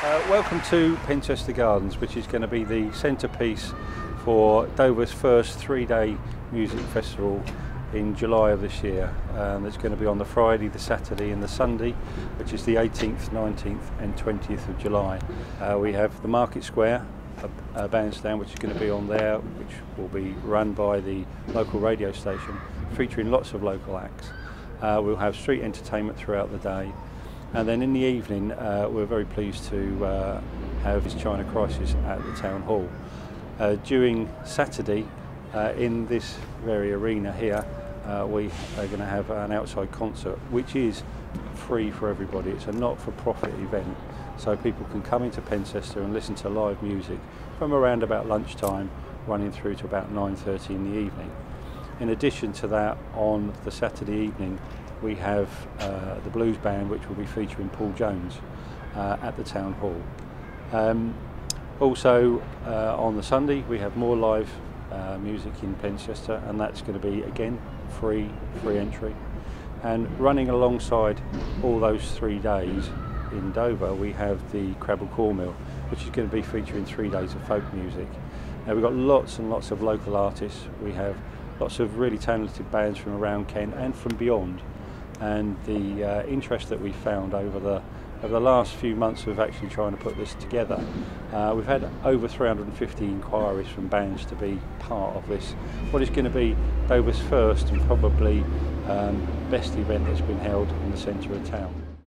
Uh, welcome to Pencester Gardens, which is going to be the centrepiece for Dover's first three-day music festival in July of this year. Um, it's going to be on the Friday, the Saturday and the Sunday, which is the 18th, 19th and 20th of July. Uh, we have the Market Square, a, a bandstand which is going to be on there, which will be run by the local radio station, featuring lots of local acts. Uh, we'll have street entertainment throughout the day. And then in the evening, uh, we're very pleased to uh, have this China Crisis at the Town Hall. Uh, during Saturday, uh, in this very arena here, uh, we are going to have an outside concert, which is free for everybody. It's a not-for-profit event, so people can come into Pencester and listen to live music from around about lunchtime, running through to about 9.30 in the evening. In addition to that, on the Saturday evening, we have uh, the blues band, which will be featuring Paul Jones uh, at the Town Hall. Um, also, uh, on the Sunday, we have more live uh, music in Pencester, and that's going to be again free, free entry. And running alongside all those three days in Dover, we have the Crabble Corn Mill, which is going to be featuring three days of folk music. Now, we've got lots and lots of local artists. We have lots of really talented bands from around Kent and from beyond. And the uh, interest that we found over the over the last few months of actually trying to put this together, uh, we've had over 350 inquiries from bands to be part of this. What is going to be Dover's first and probably um, best event that's been held in the centre of town.